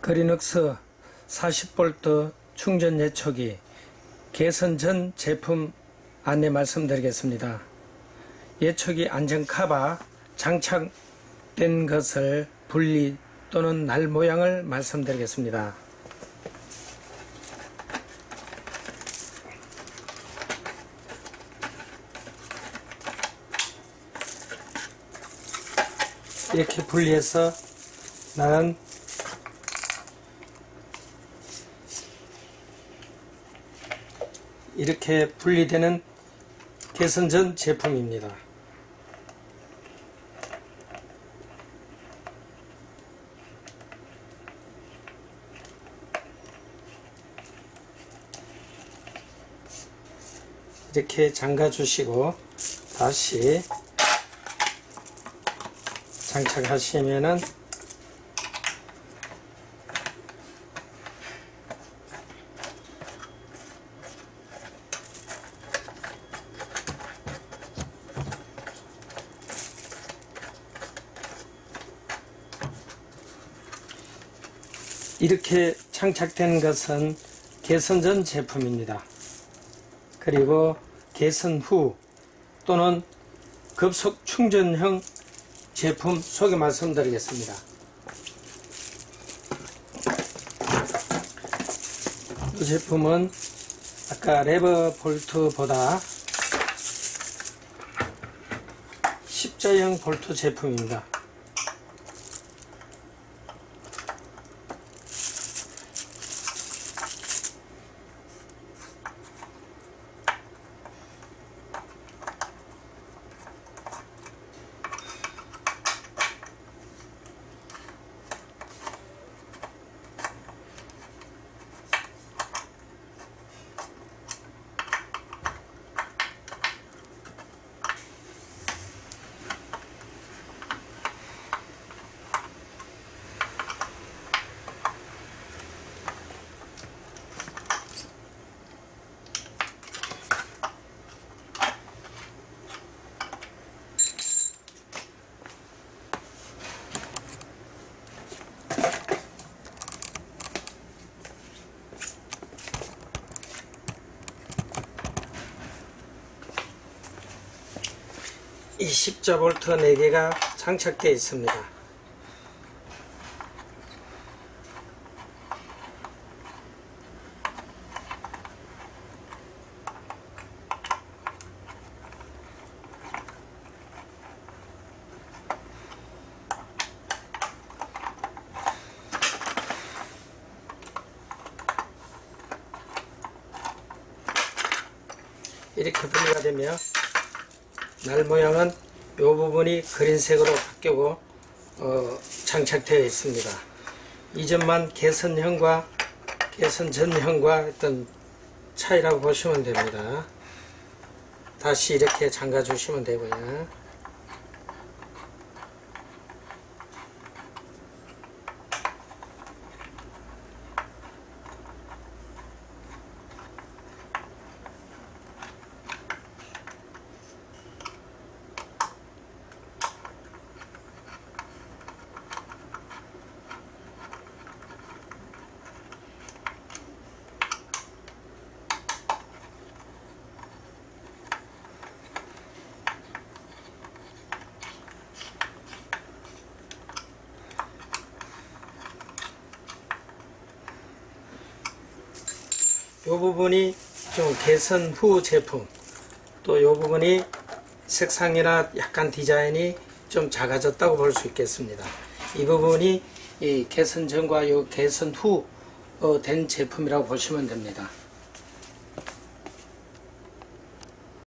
그리넉스 40V 충전 예초기 개선 전 제품 안내 말씀드리겠습니다. 예초기 안전 카바 장착된 것을 분리 또는 날 모양을 말씀드리겠습니다. 이렇게 분리해서 나는 이렇게 분리되는 개선전 제품입니다. 이렇게 잠가 주시고 다시 장착하시면은 이렇게 장착된 것은 개선 전 제품입니다. 그리고 개선 후 또는 급속 충전형 제품 소개 말씀드리겠습니다. 이 제품은 아까 레버 볼트보다 십자형 볼트 제품입니다. 이 십자볼트 4개가 장착되어 있습니다. 이렇게 분리가 되며 날 모양은 이 부분이 그린색으로 바뀌고 어, 장착되어 있습니다. 이 점만 개선형과 개선 전형과 어떤 차이라고 보시면 됩니다. 다시 이렇게 잠가 주시면 되고요. 부분이 좀 개선 후 제품 또이 부분이 색상이나 약간 디자인이 좀 작아졌다고 볼 수 있겠습니다. 이 부분이 이 개선 전과 이 개선 후 된 제품이라고 보시면 됩니다.